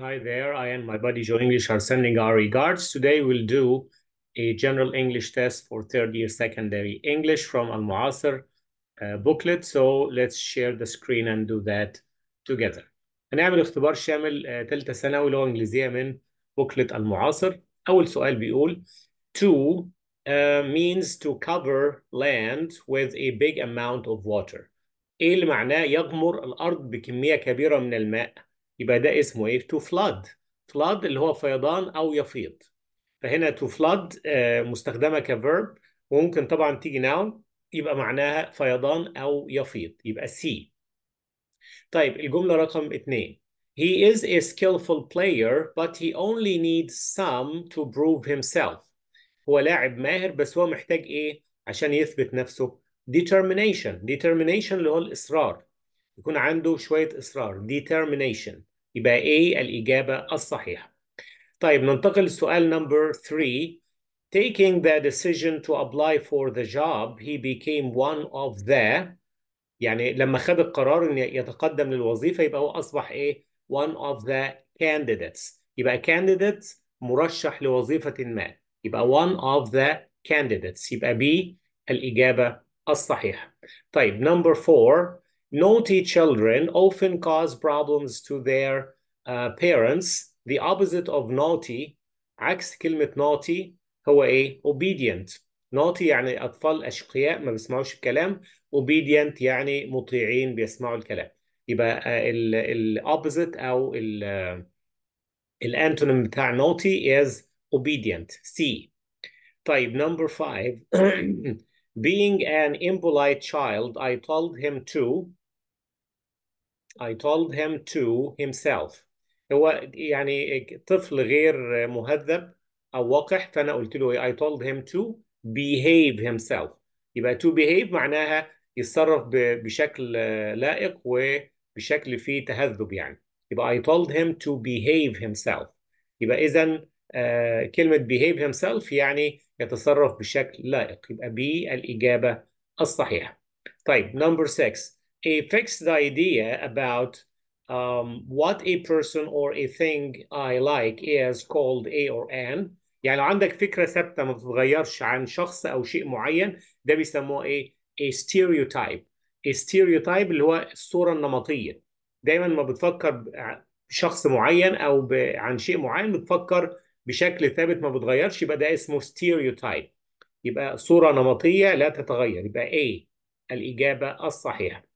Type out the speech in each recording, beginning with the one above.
Hi there, I and my buddy Joe English are sending our regards. Today we'll do a general English test for third year secondary English from Al Muasir uh, booklet. So let's share the screen and do that together. هنعمل اختبار شامل uh, تالتة ثانوي لغة إنجليزية من بوكلت المعاصر. أول سؤال بيقول to uh, means to cover land with a big amount of water. إيه اللي معناه يغمر الأرض بكمية كبيرة من الماء؟ يبقى ده اسمه إيه؟ to flood. Flood اللي هو فيضان أو يفيض. فهنا to flood آه، مستخدمة كverb وممكن طبعا تيجي noun يبقى معناها فيضان أو يفيض يبقى C. طيب الجملة رقم اثنين He is a skillful player but he only needs some to prove himself. هو لاعب ماهر بس هو محتاج إيه؟ عشان يثبت نفسه. Determination. Determination اللي هو الإصرار. يكون عنده شوية إصرار. Determination. يبقى A الإجابة الصحيحة. طيب ننتقل لسؤال number 3 taking the decision to apply for the job he became one of the يعني لما خد القرار إن يتقدم للوظيفة يبقى هو أصبح إيه؟ One of the candidates. يبقى candidate مرشح لوظيفة ما. يبقى one of the candidates. يبقى B الإجابة الصحيحة. طيب number 4 Naughty children often cause problems to their uh, parents. The opposite of naughty عكس كلمة naughty هو إيه؟ obedient. naughty يعني أطفال أشقياء ما بيسمعوش الكلام. obedient يعني مطيعين بيسمعوا الكلام. يبقى ال ال opposite أو ال الانتونيم بتاع naughty is obedient. C. طيب number five. Being an impolite child, I told him to I told him to himself. هو يعني طفل غير مهذب أو وقح فأنا قلت له؟ I told him to behave himself. يبقى to behave معناها يتصرف بشكل لائق وبشكل فيه تهذب يعني. يبقى I told him to behave himself. يبقى إذا آه كلمة behave himself يعني يتصرف بشكل لائق. يبقى B الإجابة الصحيحة. طيب number six. A fixed idea about um, what a person or a thing I like is called a or an يعني لو عندك فكرة ثابتة ما بتتغيرش عن شخص أو شيء معين ده بيسموه إيه؟ a stereotype a stereotype اللي هو الصورة النمطية دايما ما بتفكر بشخص معين أو. عن شيء معين بتفكر بشكل ثابت ما بتغيرش يبقى ده اسمه stereotype يبقى صورة نمطية لا تتغير يبقى A الإجابة الصحيحة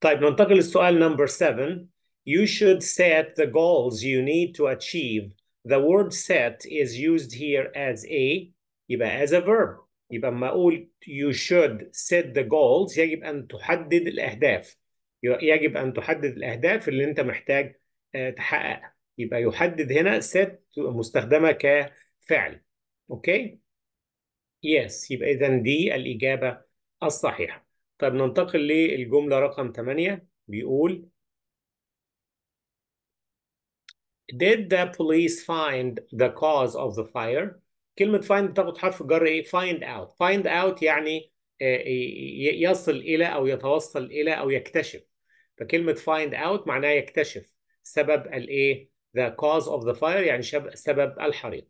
طيب ننتقل للسؤال number 7 You should set the goals you need to achieve. The word set is used here as a يبقى as a verb. يبقى لما أقول you should set the goals يجب أن تحدد الأهداف. يجب أن تحدد الأهداف اللي أنت محتاج تحققها. يبقى يحدد هنا set مستخدمة كفعل. أوكي؟ Yes يبقى إذا دي الإجابة الصحيحة. طيب ننتقل للجملة رقم 8 بيقول Did the police find the cause of the fire? كلمة find بتاخد حرف جر إيه؟ find out. find out يعني يصل إلى أو يتوصل إلى أو يكتشف. فكلمة find out معناها يكتشف سبب الإيه؟ the cause of the fire يعني سبب الحريق.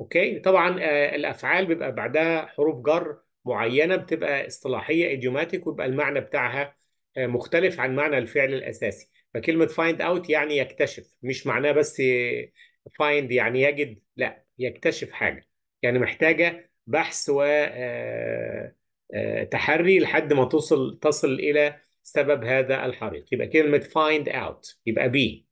Okay؟ طبعا الأفعال بيبقى بعدها حروف جر معينة بتبقى اصطلاحية idiomatic ويبقى المعنى بتاعها مختلف عن معنى الفعل الأساسي. فكلمة find out يعني يكتشف مش معناه بس find يعني يجد لا يكتشف حاجة. يعني محتاجة بحث وتحري لحد ما توصل تصل إلى سبب هذا الحريق. يبقى كلمة find out يبقى B.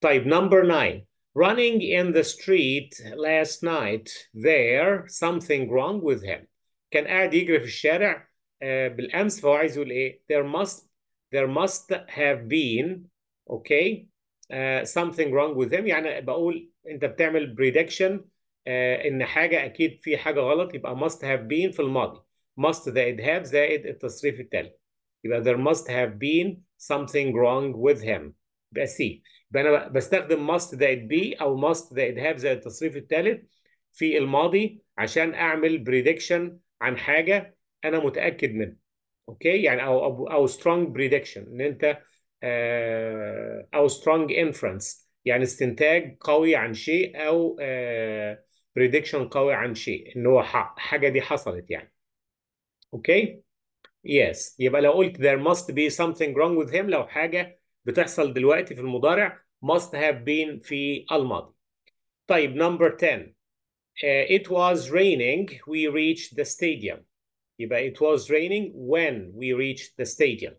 طيب number 9 running in the street last night there something wrong with him. كان قاعد يجري في الشارع آه بالأمس فهو عايز يقول إيه؟ There must there must have been okay uh, something wrong with him. يعني بقول أنت بتعمل prediction uh, إن حاجة أكيد في حاجة غلط يبقى must have been في الماضي. Must زائد have زائد التصريف التالي. يبقى there must have been something wrong with him. يبقى C. يبقى أنا بستخدم must زائد be أو must زائد have زائد التصريف الثالث في الماضي عشان أعمل prediction عن حاجة أنا متأكد منها okay؟ يعني أو أو, strong prediction إن أنت أو strong inference يعني استنتاج قوي عن شيء أو prediction قوي عن شيء إن هو حاجة دي حصلت يعني. Okay؟ Yes. يبقى لو قلت there must be something wrong with him لو حاجة بتحصل دلوقتي في المضارع must have been في الماضي. طيب number 10 uh, it was raining we reached the stadium. يبقى it was raining when we reached the stadium.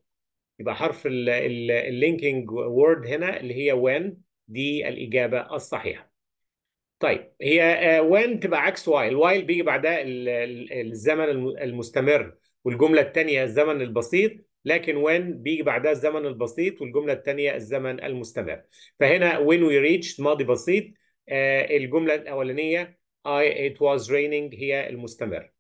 يبقى حرف ال linking word هنا اللي هي when دي الإجابة الصحيحة. طيب هي when تبقى عكس while. while بيجي بعدها الزمن المستمر والجملة الثانية الزمن البسيط لكن when بيجي بعدها الزمن البسيط والجملة الثانية الزمن المستمر. فهنا when we reached ماضي بسيط الجملة الأولانية I it was raining هي المستمر.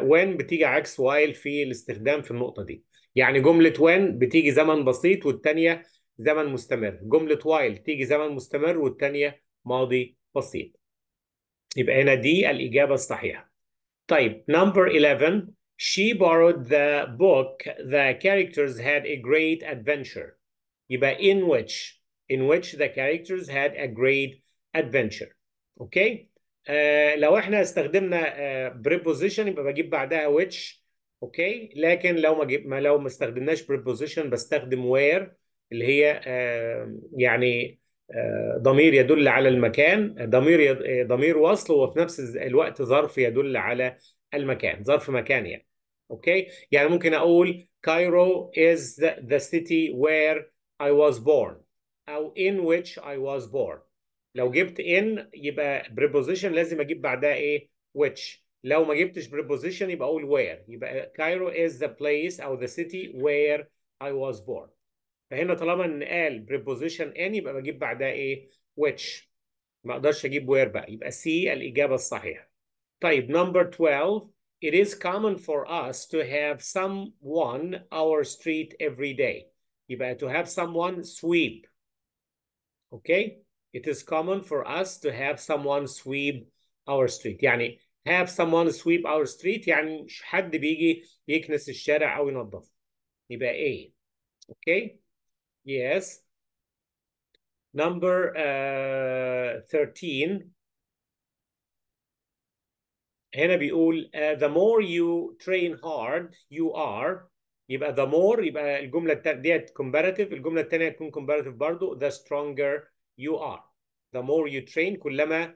when بتيجي عكس while في الاستخدام في النقطة دي. يعني جملة when بتيجي زمن بسيط والتانية زمن مستمر. جملة while تيجي زمن مستمر والتانية ماضي بسيط. يبقى هنا دي الإجابة الصحيحة. طيب number 11 she borrowed the book the characters had a great adventure. يبقى in which? In which the characters had a great adventure. okay آه لو إحنا استخدمنا آه preposition يبقى بجيب بعدها which okay لكن لو ما جيب ما لو ما استخدمناش preposition بستخدم where اللي هي آه يعني آه ضمير يدل على المكان. ضمير يد... ضمير وصل وفي نفس الوقت ظرف يدل على المكان ظرف مكان يعني أوكي يعني ممكن أقول Cairo is the city where I was born أو in which I was born. لو جبت in يبقى preposition لازم اجيب بعدها ايه which لو ما جبتش preposition يبقى اقول where يبقى Cairo is the place او the city where I was born فهنا طالما ان قال preposition in يبقى بجيب بعدها ايه which ما اقدرش اجيب where بقى يبقى C الاجابه الصحيحه طيب number 12 it is common for us to have someone our street every day يبقى to have someone sweep okay it is common for us to have someone sweep our street يعني have someone sweep our street يعني حد بيجي يكنس الشارع او ينظفه يبقى ايه okay yes number uh, 13 هنا بيقول uh, the more you train hard you are يبقى the more يبقى الجملة ديت comparative الجملة الثانية تكون comparative برضو the stronger you are. The more you train كلما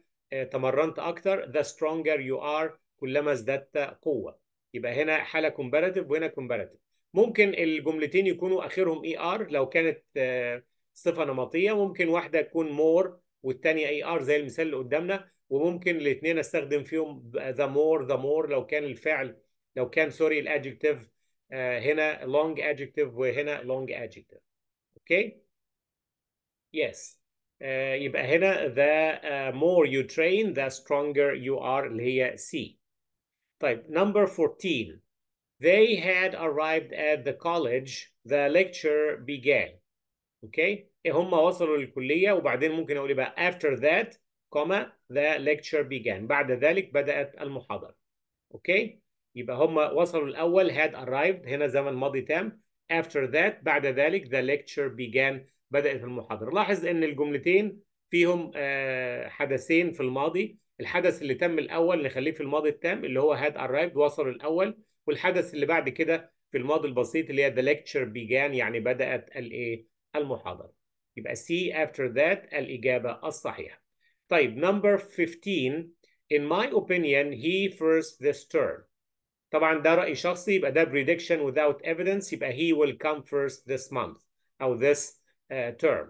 تمرنت أكتر the stronger you are كلما ازددت قوة. يبقى هنا حالة comparative وهنا comparative. ممكن الجملتين يكونوا آخرهم ER لو كانت صفة نمطية ممكن واحدة تكون more والثانية ER زي المثال اللي قدامنا. وممكن الاثنين أستخدم فيهم the more the more لو كان الفعل لو كان سوري ال adjective هنا long adjective وهنا long adjective. okay okay? yes. يبقى هنا the uh, more you train the stronger you are اللي هي C طيب number 14 they had arrived at the college the lecture began اوكي okay? هم وصلوا للكلية وبعدين ممكن اقول بقى after that comma the lecture began بعد ذلك بدأت المحاضرة اوكي okay? يبقى هم وصلوا الأول had arrived هنا زمن ماضي تام after that بعد ذلك the lecture began بدأت المحاضرة. لاحظ إن الجملتين فيهم حدثين في الماضي. الحدث اللي تم الأول نخليه في الماضي التام اللي هو had arrived وصلوا الأول. والحدث اللي بعد كده في الماضي البسيط اللي هي the lecture began يعني بدأت الايه؟ المحاضرة. يبقى C after that الإجابة الصحيحة. طيب number 15 in my opinion he first this term طبعا ده رأي شخصي يبقى ده prediction without evidence يبقى he will come first this month أو this term.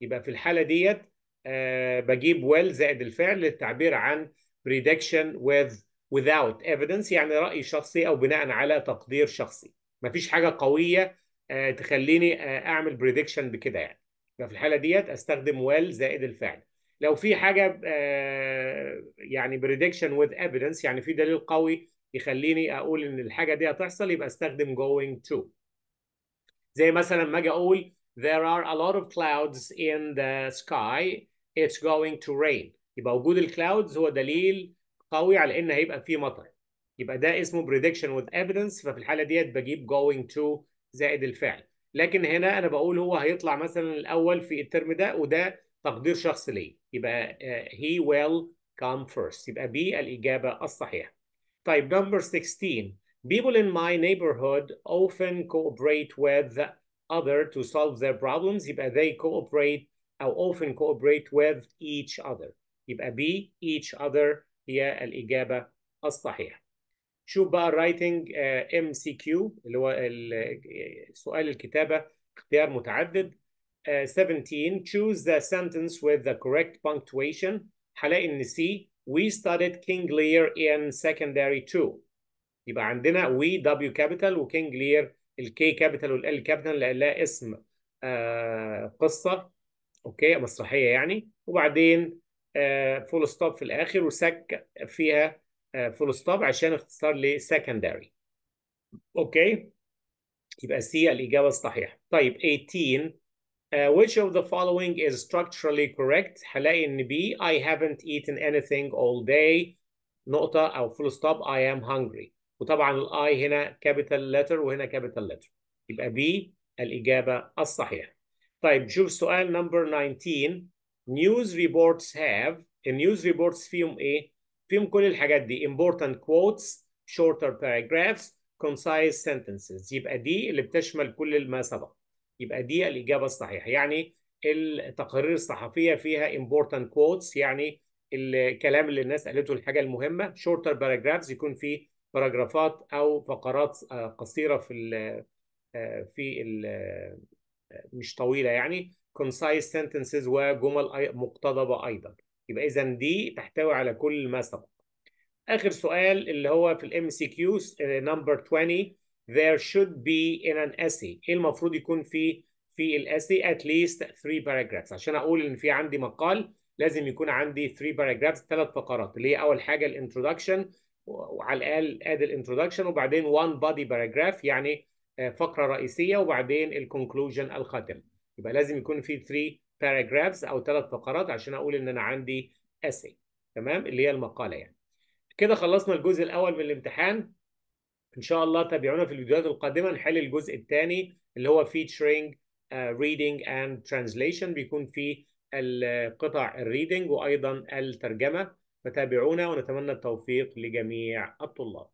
يبقى في الحالة ديت uh, بجيب well زائد الفعل للتعبير عن prediction with without evidence يعني رأي شخصي أو بناء على تقدير شخصي. مفيش حاجة قوية uh, تخليني أعمل prediction بكده يعني. ففي الحالة ديت أستخدم well زائد الفعل. لو في حاجة يعني prediction with evidence يعني في دليل قوي يخليني أقول إن الحاجة دي هتحصل يبقى أستخدم going to. زي مثلا ما أجي أقول there are a lot of clouds in the sky. It's going to rain. يبقى وجود ال clouds هو دليل قوي على إن هيبقى في مطر. يبقى ده اسمه prediction with evidence. ففي الحالة ديت بجيب going to زائد الفعل. لكن هنا أنا بقول هو هيطلع مثلا الأول في ال term ده وده تقدير شخص ليه يبقى uh, he will come first. يبقى B الإجابة الصحيحة. طيب number 16 people in my neighborhood often cooperate with other to solve their problems يبقى they cooperate أو often cooperate with each other يبقى B each other هي الإجابة الصحيحة شوف بقى writing uh, MCQ اللي هو سؤال الكتابة اختيار متعدد uh, 17 choose the sentence with the correct punctuation هلاقي ان C we studied King Lear in secondary 2 يبقى عندنا we W capital و King Lear ال K capital وال L capital لأن لها اسم uh, قصة okay مسرحية يعني. وبعدين full uh, stop في الآخر وسك فيها full uh, stop عشان اختصار ل secondary okay؟ يبقى C الإجابة الصحيحة. طيب 18 Uh, which of the following is structurally correct؟ هلاقي إن B I haven't eaten anything all day. نقطة أو full stop I am hungry. وطبعا ال I هنا capital letter وهنا capital letter. يبقى B الإجابة الصحيحة. طيب شوف سؤال number 19 news reports have النيوز reports فيهم إيه؟ فيهم كل الحاجات دي. Important quotes shorter paragraphs concise sentences. يبقى دي اللي بتشمل كل ما سبق. يبقى دي الإجابة الصحيحة. يعني التقارير الصحفية فيها important quotes يعني الكلام اللي الناس قالته الحاجة المهمة. Shorter paragraphs يكون فيه paragraphات أو فقرات قصيرة في ال في ال مش طويلة يعني concise sentences وجمل مقتضبة أيضا. يبقى إذا دي تحتوي على كل ما سبق. آخر سؤال اللي هو في ال MCQ number 20 there should be in an essay. إيه المفروض يكون في في ال essay at least three paragraphs. عشان أقول إن في عندي مقال لازم يكون عندي three paragraphs ثلاث فقرات. اللي هي أول حاجة ال introduction وعلى الأقل ادي ال introduction وبعدين one body paragraph يعني فقرة رئيسية وبعدين ال conclusion الخاتم. يبقى لازم يكون في three paragraphs أو ثلاث فقرات عشان أقول إن أنا عندي essay. تمام؟ اللي هي المقالة يعني. كده خلصنا الجزء الأول من الامتحان. إن شاء الله تابعونا في الفيديوهات القادمة. نحل الجزء الثاني اللي هو uh, reading and translation. بيكون فيه القطع الريدنج وأيضا الترجمة. فتابعونا ونتمنى التوفيق لجميع الطلاب.